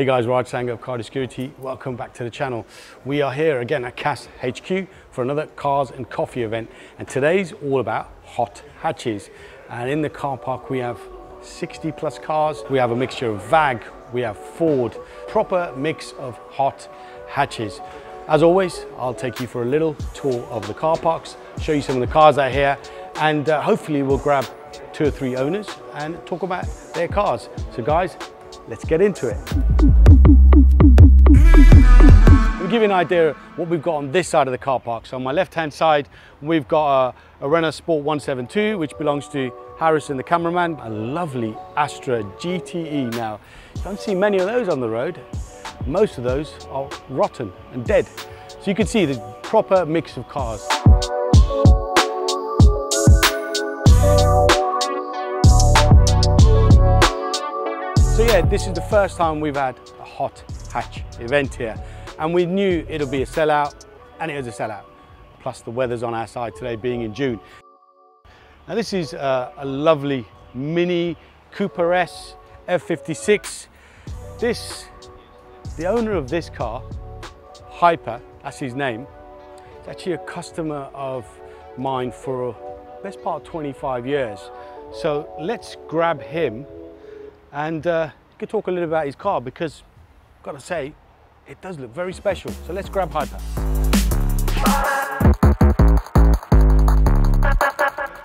Hey guys, Raj Sangha of Car Audio Security. Welcome back to the channel. We are here again at CAS HQ for another cars and coffee event. And today's all about hot hatches. And in the car park, we have 60 plus cars. We have a mixture of VAG, we have Ford, proper mix of hot hatches. As always, I'll take you for a little tour of the car parks, show you some of the cars out here, and uh, hopefully we'll grab two or three owners and talk about their cars. So guys, let's get into it. Let me give you an idea of what we've got on this side of the car park. So on my left-hand side, we've got a, a Renault Sport 172, which belongs to Harrison, the cameraman. A lovely Astra GTE. Now, you don't see many of those on the road. Most of those are rotten and dead. So you can see the proper mix of cars. Yeah, this is the first time we've had a hot hatch event here. And we knew it'll be a sellout, and it was a sellout. Plus the weather's on our side today, being in June. Now this is a, a lovely Mini Cooper S F56. This, the owner of this car, Hyper, that's his name, is actually a customer of mine for best part of 25 years. So let's grab him and uh, can talk a little about his car because I've got to say, it does look very special. So let's grab Hyper.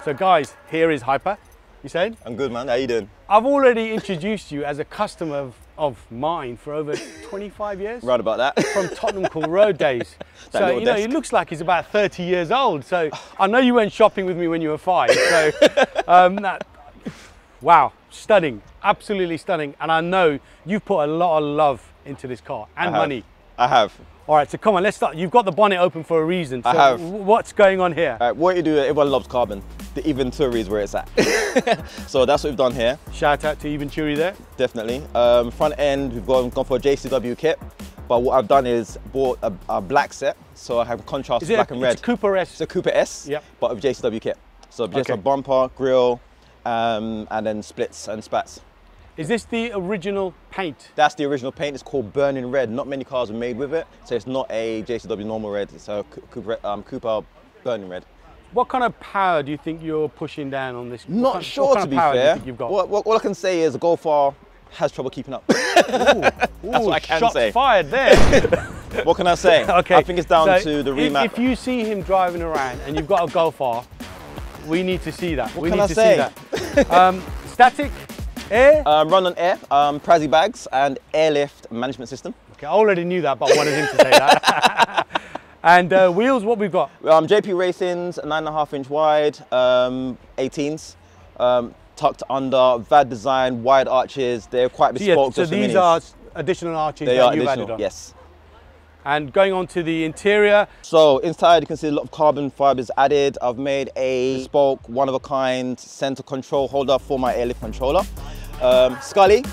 So guys, here is Hyper. You saying? I'm good, man. How you doing? I've already introduced you as a customer of, of mine for over 25 years. Right about that. From Tottenham Court Road days. so, you know, desk. he looks like he's about 30 years old. So I know you went shopping with me when you were five. So um, that, wow, stunning, absolutely stunning. And I know you've put a lot of love into this car and I money. I have. All right, so come on, let's start. You've got the bonnet open for a reason. So I have. What's going on here? All right, what you do, everyone loves carbon. The Eventuri is where it's at. so that's what we've done here. Shout out to Eventuri there. Definitely. Um, front end, we've gone, gone for a JCW kit. But what I've done is bought a, a black set. So I have contrast black a, and red. It's a Cooper S. It's a Cooper S, yep. but with JCW kit. So just okay. a bumper, grille, um, and then splits and spats. Is this the original paint? That's the original paint. It's called Burning Red. Not many cars are made with it, so it's not a JCW normal red. It's a Cooper, um, Cooper Burning Red. What kind of power do you think you're pushing down on this? Not kind, sure, to be fair. You have got? What, what, all I can say is the Golf R has trouble keeping up. Ooh, ooh, That's what I can say. fired there. what can I say? okay. I think it's down so to the remap. If, if, you see him driving around and you've got a Golf R, we need to see that. What we can need I to say? see that. Um, static, Air? Um, run on air, um, Prezi bags and airlift management system. Okay, I already knew that, but I wanted him to say that. and uh, wheels, what we've got? Um, JP Racing's, nine and a half inch wide, um, 18s, um, tucked under, VAD design, wide arches. They're quite bespoke. So, yeah, so these minis. are additional arches they that are you've additional, added on? Yes. And going on to the interior. So inside you can see a lot of carbon fibers added. I've made a bespoke, one of a kind center control holder for my airlift controller. Um, Scully,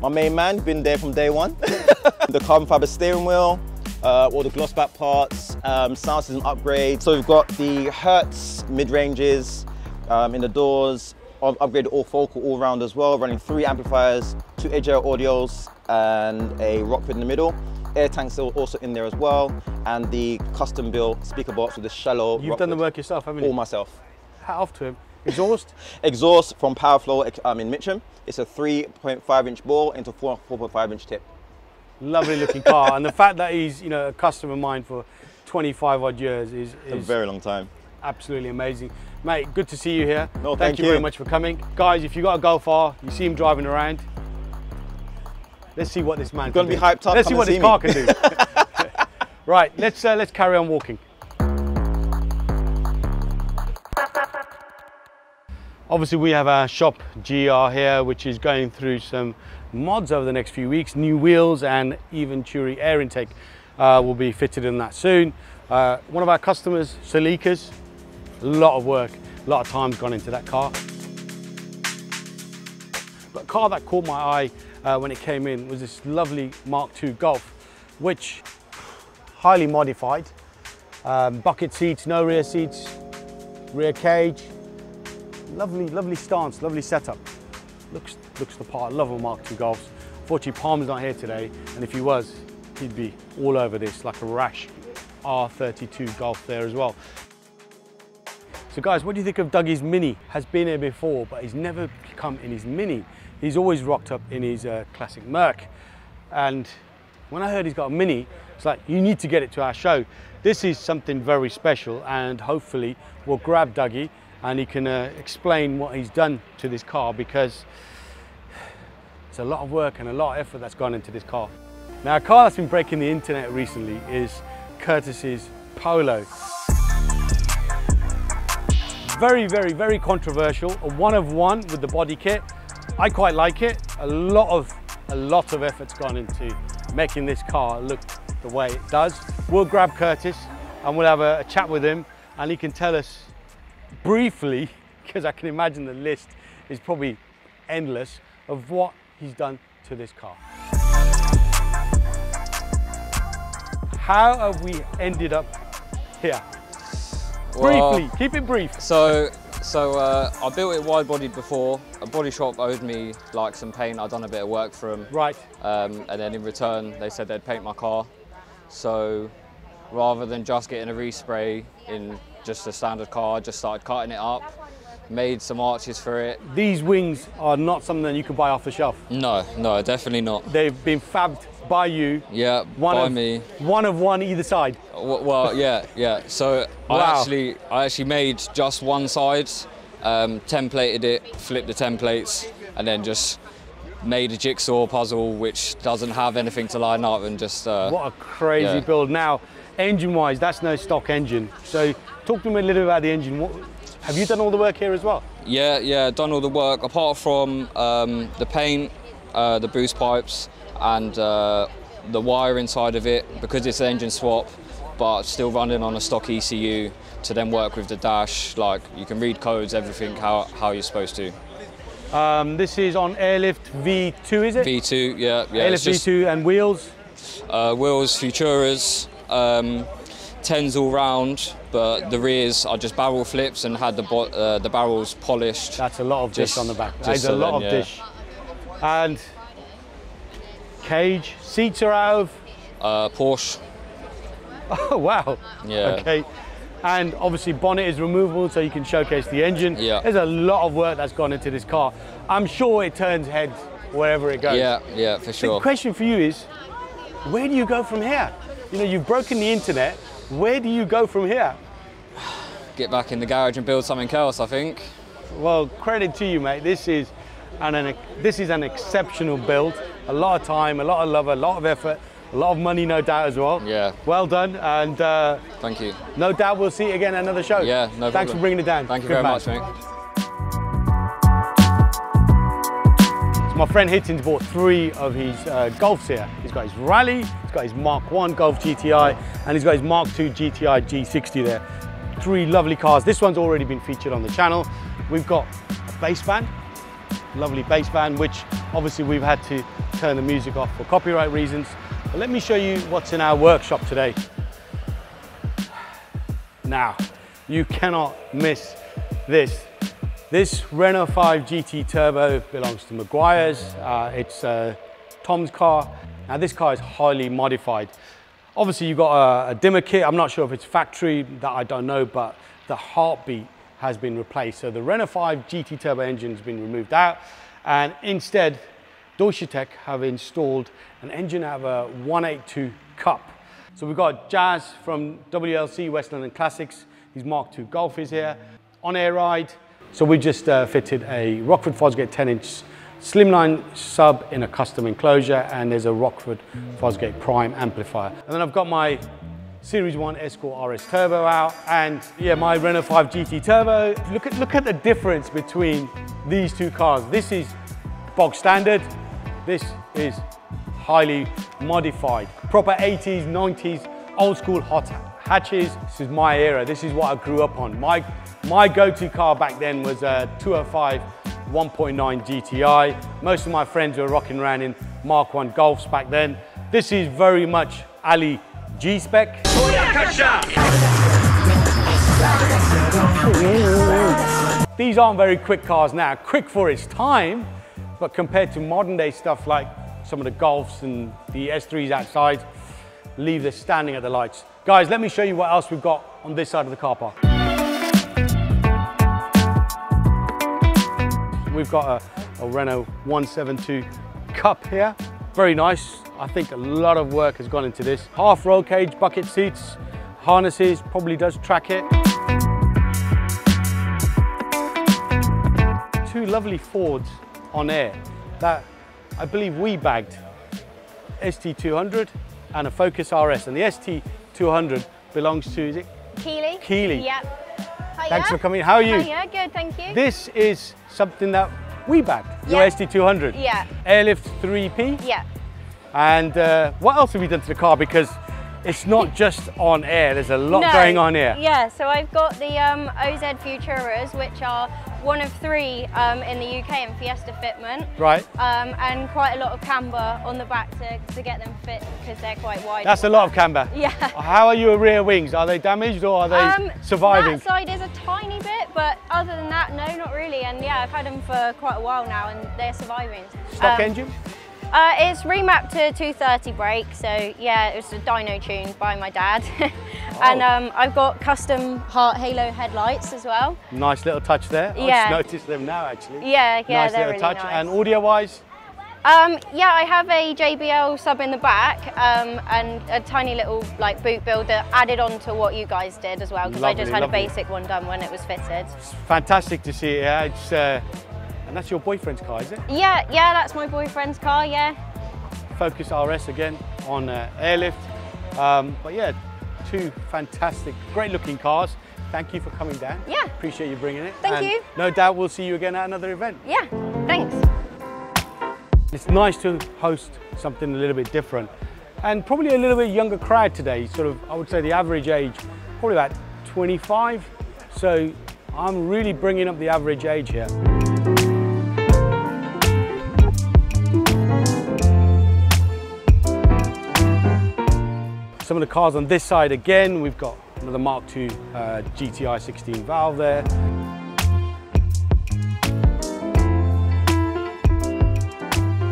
my main man, been there from day one. the carbon fiber steering wheel, uh, all the gloss back parts, um, sound system upgrade. So we've got the Hertz mid-ranges um, in the doors, I've upgraded all focal all round as well, running three amplifiers, two AJR audios and a Rockford in the middle. Air tanks are also in there as well, and the custom built speaker box with the shallow. You've done the work yourself, haven't you? All myself. Hat off to him. Exhaust? Exhaust from Powerflow um, in Mitcham. It's a 3.5 inch bore into 4.5 inch tip. Lovely looking car, and the fact that he's you know a customer of mine for 25 odd years is, is a very long time. Absolutely amazing. Mate, good to see you here. No, thank, thank you, you very much for coming. Guys, if you got to go far, you see him driving around, let's see what this man gonna be hyped up. Let's see what this car can do. right, let's uh, let's carry on walking. Obviously, we have our shop GR here, which is going through some mods over the next few weeks. New wheels and Eventuri air intake uh, will be fitted in that soon. Uh, one of our customers, Salikas, a lot of work, a lot of time's gone into that car. But a car that caught my eye uh, when it came in was this lovely Mark II Golf, which highly modified. Um, bucket seats, no rear seats, rear cage. Lovely, lovely stance, lovely setup. Looks, looks the part. I love a Mark II Golfs. Unfortunately, Palm's not here today, and if he was, he'd be all over this like a rash R32 Golf there as well. So guys, what do you think of Dougie's Mini? Has been here before, but he's never come in his Mini. He's always rocked up in his uh, classic Merc. And when I heard he's got a Mini, it's like, you need to get it to our show. This is something very special and hopefully we'll grab Dougie and he can uh, explain what he's done to this car because it's a lot of work and a lot of effort that's gone into this car. Now, a car that's been breaking the internet recently is Curtis's Polo. Very, very, very controversial. A one of one with the body kit. I quite like it. A lot of, a lot of effort's gone into making this car look the way it does. We'll grab Curtis and we'll have a, a chat with him and he can tell us briefly, because I can imagine the list is probably endless, of what he's done to this car. How have we ended up here? Well, Briefly, keep it brief. So, so uh, I built it wide bodied before. A body shop owed me like some paint. I'd done a bit of work for them. Right, Um, and then in return, they said they'd paint my car. So rather than just getting a respray in just a standard car, I just started cutting it up, made some arches for it. these wings are not something that you can buy off the shelf. No, no, definitely not. They've been fabbed by you, Yeah, one by of me. one of one either side. W- Well, yeah, yeah. So Wow. I actually, I actually made just one side, um, templated it, flipped the templates, and then just made a jigsaw puzzle which doesn't have anything to line up and just. Uh, What a crazy Yeah. build. Now, engine-wise, that's no stock engine. So talk to me a little bit about the engine. What, have you done all the work here as well? Yeah, yeah, done all the work apart from um, the paint, uh, the boost pipes, and uh, the wire inside of it because it's an engine swap, but still running on a stock ECU to then work with the dash. Like you can read codes, everything how, how you're supposed to. Um, this is on Airlift V2, is it? V2, yeah, yeah. Airlift just V2 and wheels. uh, wheels, Futuras, um, tens all round, but the rears are just barrel flips and had the bo- uh, the barrels polished. That's a lot of dish on the back. just That is a lot then, of yeah. dish. And cage, seats are out of. Uh, Porsche, Oh wow. Yeah. Okay. And obviously bonnet is removable so you can showcase the engine. Yeah. There's a lot of work that's gone into this car. I'm sure it turns heads wherever it goes. yeah, yeah, for sure. The question for you is, where do you go from here? You know, you've broken the internet. Where do you go from here? Get back in the garage and build something else. I think. Well, credit to you, mate. This is an, an this is an exceptional build. A lot of time, a lot of love, a lot of effort, a lot of money, no doubt as well. Yeah. Well done, and uh, Thank you. no doubt we'll see you again at another show. Yeah, no Thanks problem. for bringing it down. Thank you Good very man. much, mate. So my friend Hitton's bought three of his uh, Golfs here. He's got his Rally, he's got his Mark 1 Golf GTI, and he's got his Mark 2 GTI G60 there. Three lovely cars. This one's already been featured on the channel. We've got a bass band, lovely bass band, which obviously we've had to turn the music off for copyright reasons. But let me show you what's in our workshop today. Now, you cannot miss this. This Renault 5 GT Turbo belongs to Maguire's. Uh, it's uh, Tom's car. Now this car is highly modified. Obviously you've got a, a dimmer kit. I'm not sure if it's factory, that I don't know, but the heartbeat has been replaced. So the Renault 5 GT Turbo engine has been removed out and instead Deutsche Tech have installed an engine out of a 182 Cup. So we've got Jazz from WLC West London Classics. His Mark II Golf is here. On air ride. So we just uh, fitted a Rockford Fosgate 10 inch slimline sub in a custom enclosure and there's a Rockford Fosgate Prime amplifier. And then I've got my Series 1 Escort RS Turbo out and yeah, my Renault 5 GT Turbo. Look at, look at the difference between these two cars. This is bog standard. This is highly modified. Proper 80s, 90s, old school hot hatches. This is my era. This is what I grew up on. My, my go-to car back then was a 205 1.9 GTI. Most of my friends were rocking around in Mark 1 Golfs back then. This is very much Ali G-Spec. These aren't very quick cars now, quick for its time, but compared to modern day stuff like some of the Golfs and the S3s outside, leave this standing at the lights. Guys, let me show you what else we've got on this side of the car park. We've got a, a Renault 172 Cup here. Very nice. I think a lot of work has gone into this. Half roll cage, bucket seats, harnesses, probably does track it. Two lovely Fords on air that I believe we bagged. ST200 and a Focus RS. And the ST200 belongs to, is it Keeley. Keeley? Yep. Hiya. Thanks for coming. How are you? Yeah, good, thank you. This is something that we bagged, your Yeah. ST200. Yeah. Airlift 3P. yeah. And uh, what else have we done to the car? Because it's not just on air, there's a lot No, going on here. Yeah, so I've got the um, OZ Futuras, which are one of three um, in the UK in Fiesta fitment. Right? Um, and quite a lot of camber on the back to, to get them fit because they're quite wide. That's a lot of camber. Yeah. How are your rear wings? Are they damaged or are they Um, surviving? That side is a tiny bit, but other than that, no, not really. And yeah, I've had them for quite a while now, and they're surviving. Stock Um, engine? Uh, it's remapped to 230 brake, so yeah, it was a dyno tuned by my dad. and Oh. um, I've got custom Heart Halo headlights as well. Nice little touch there. I Yeah. just noticed them now actually. Yeah, yeah, nice they're little really touch. nice. And audio wise, Um, yeah, I have a JBL sub in the back um, and a tiny little like boot builder added on to what you guys did as well because I just had lovely. a basic one done when it was fitted. it's fantastic to see it. Yeah, it's, uh, and that's your boyfriend's car, is it? Yeah, yeah, that's my boyfriend's car, yeah. Focus RS again on uh, airlift. Um, but yeah, two fantastic, great looking cars. Thank you for coming down. Yeah. Appreciate you bringing it. Thank And you. No doubt we'll see you again at another event. Yeah, thanks. It's nice to host something a little bit different and probably a little bit younger crowd today. Sort of, I would say the average age, probably about 25. So I'm really bringing up the average age here. Some of the cars on this side again, we've got another Mark II uh, GTI 16 valve there.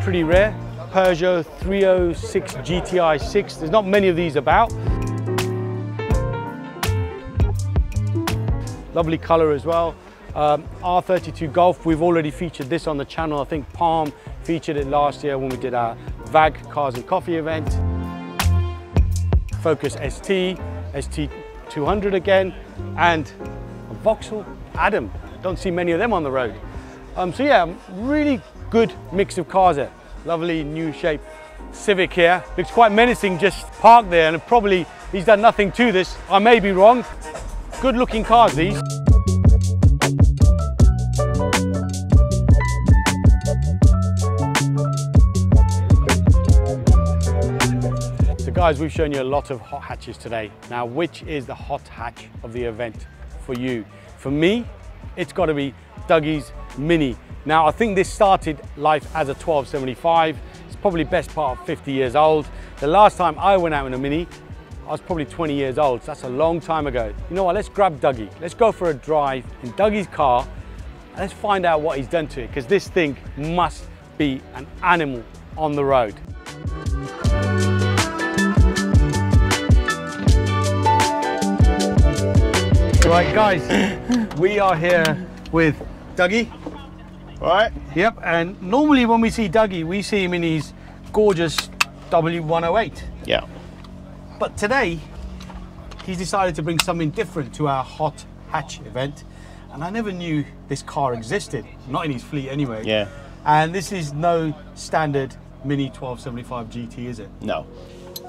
pretty rare. Peugeot 306 GTI 6. There's not many of these about. Lovely color as well. Um, R32 Golf, we've already featured this on the channel. I think Palm featured it last year when we did our VAG Cars and Coffee event. Focus ST, ST200 again, and a Vauxhall Adam. Don't see many of them on the road. Um, so yeah, really good mix of cars there. Lovely new shape Civic here. Looks quite menacing just parked there and probably he's done nothing to this. I may be wrong. Good looking cars these. Guys, we've shown you a lot of hot hatches today. Now, which is the hot hatch of the event for you? For me, it's got to be Dougie's Mini. Now, I think this started life as a 1275. It's probably best part of 50 years old. The last time I went out in a Mini, I was probably 20 years old. So that's a long time ago. You know what? Let's grab Dougie. Let's go for a drive in Dougie's car. And let's find out what he's done to it because this thing must be an animal on the road. Right, guys, we are here with Dougie. Right? Yep, and normally when we see Dougie, we see him in his gorgeous W108. Yeah. But today, he's decided to bring something different to our hot hatch event. And I never knew this car existed, not in his fleet anyway. Yeah. And this is no standard Mini 1275 GT, is it? No.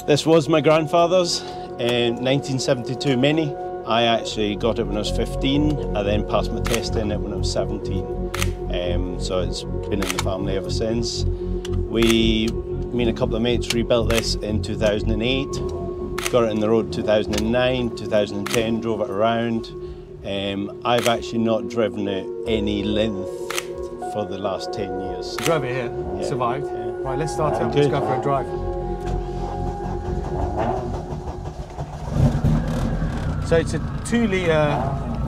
This was my grandfather's in 1972 Mini. I actually got it when I was 15. I then passed my test in it when I was 17. Um, so it's been in the family ever since. We, me and a couple of mates, rebuilt this in 2008. Got it in the road 2009, 2010, drove it around. Um, I've actually not driven it any length for the last 10 years. Drove it here, Yeah. survived. Yeah. Right, let's start it up. Good. Let's go for a drive. So it's a two litre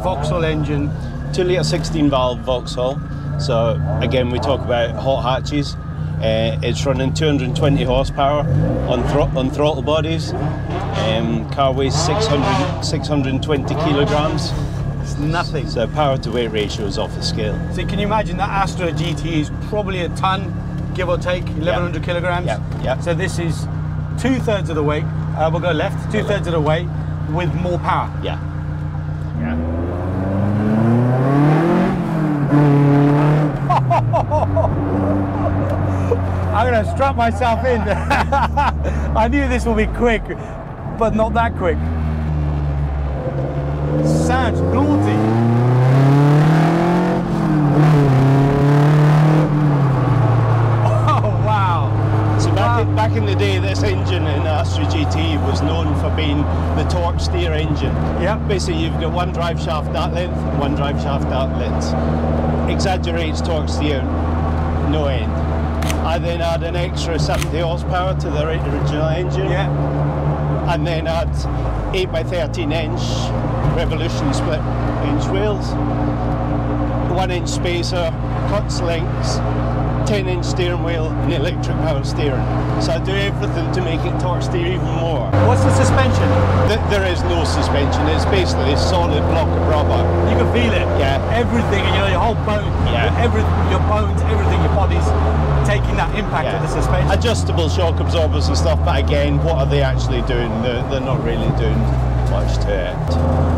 Vauxhall engine. two litre 16 valve Vauxhall. So again, we talk about hot hatches. Uh, it's running 220 horsepower on, thro- on throttle bodies. Um, car weighs 600, 620 kilograms. It's nothing. So power to weight ratio is off the scale. So can you imagine that Astra GT is probably a ton, give or take, 1100 kilograms? Yeah, yeah. So this is two thirds of the weight. Uh, we'll go left, two thirds of the weight with more power. Yeah. Yeah. I'm gonna strap myself in. I knew this would be quick, but not that quick. Sounds naughty. Oh wow. So back, in, the day, this engine in the Astra GT was known for being the torque steer engine. Yep. Basically, you've got one drive shaft that length, one drive shaft that length. Exaggerates torque steer, no end. I then add an extra 70 horsepower to the original engine. Yeah. and then add 8 by 13 inch revolution split inch wheels, 1 inch spacer, cuts links, 10 inch steering wheel, and electric power steering. So I do everything to make it torque steer even more. What's the suspension? Th- There is no suspension, it's basically a solid block of rubber. You can feel it. Yeah. Everything, you know, your whole bone, Yeah. every, your bones, everything, your body's taking that impact of the suspension. Adjustable shock absorbers and stuff, but again, what are they actually doing? They're, they're not really doing much to it.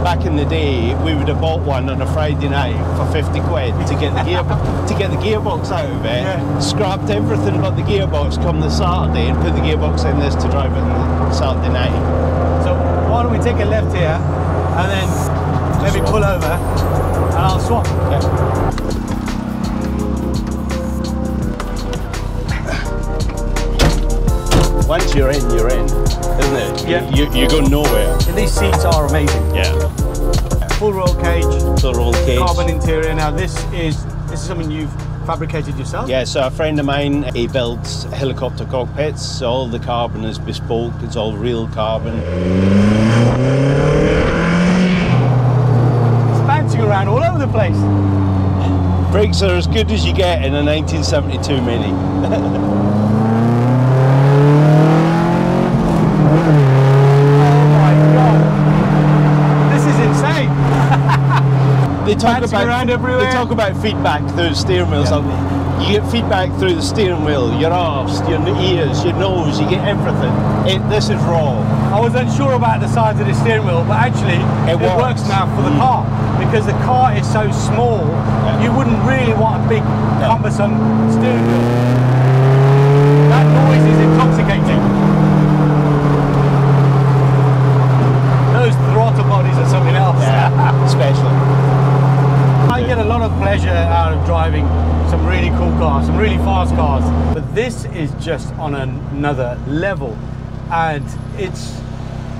Back in the day, we would have bought one on a Friday night for 50 quid to get the gear to get the gearbox out of it. Yeah. Scrapped everything but the gearbox come the Saturday and put the gearbox in this to drive it on the Saturday night. So why don't we take a left here and then maybe pull over and I'll swap. Once you're in, you're in, isn't it? Yeah. You, you go nowhere. These seats are amazing. Yeah. Full roll cage, Full roll cage. carbon interior. Now this is this is something you've fabricated yourself. Yeah, so a friend of mine, he builds helicopter cockpits. So all the carbon is bespoke. It's all real carbon. It's bouncing around all over the place. Brakes are as good as you get in a 1972 Mini. Oh my god. This is insane. They talk about around everywhere. They talk about feedback through the steering wheels. You get feedback through the steering wheel, your arse, your ears, your nose. You get everything. It, this is raw. I was unsure about the size of the steering wheel, but actually It it, works. works. now for the Mm. car because the car is so small. Yeah. You wouldn't really want a big, cumbersome steering wheel. That noise is intoxicating. Those throttle bodies are something else. Especially. I get a lot of pleasure out of driving some really cool cars, some really fast cars. But this is just on an- another level. And it's,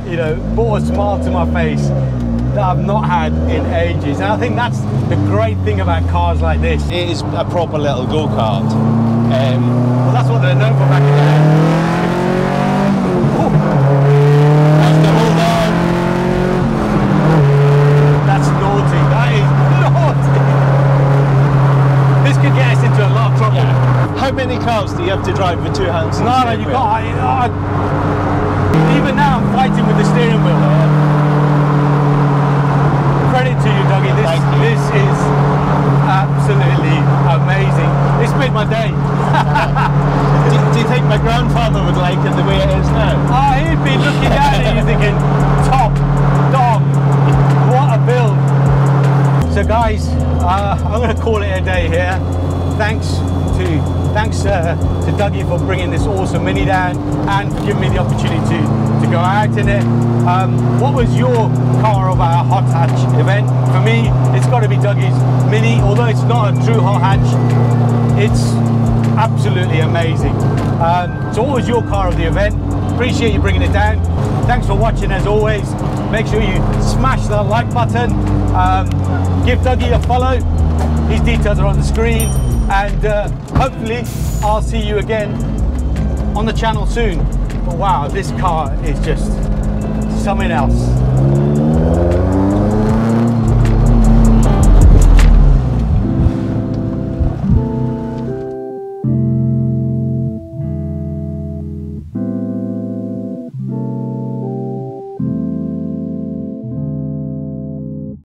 you know, brought a smile to my face that I've not had in ages. And I think that's the great thing about cars like this. It is a proper little go kart. Um, Well, that's what they're known for back in the day. Oh, that's the hold on. that's naughty. That is naughty. This could get us into a lot of trouble. How cars do you have to drive with two hands? No, no, you wheel? can't. I, I, even now, I'm fighting with the steering wheel. Credit to you, Dougie. This, you. this is absolutely amazing. This made my day. Do, do you think my grandfather would like it the way it is now? Oh, he'd be looking at it, he's thinking, top dog, what a build. So guys, uh, I'm going to call it a day here. Thanks to thanks uh, to Dougie for bringing this awesome mini down and for giving me the opportunity to, go out in it. Um, what was your car of our hot hatch event? For me, it's got to be Dougie's mini, although it's not a true hot hatch. It's absolutely amazing. Um, so what was your car of the event? Appreciate you bringing it down. Thanks for watching as always. Make sure you smash the like button. Um, give Dougie a follow. His details are on the screen. And uh, hopefully I'll see you again on the channel soon. But wow, this car is just something else.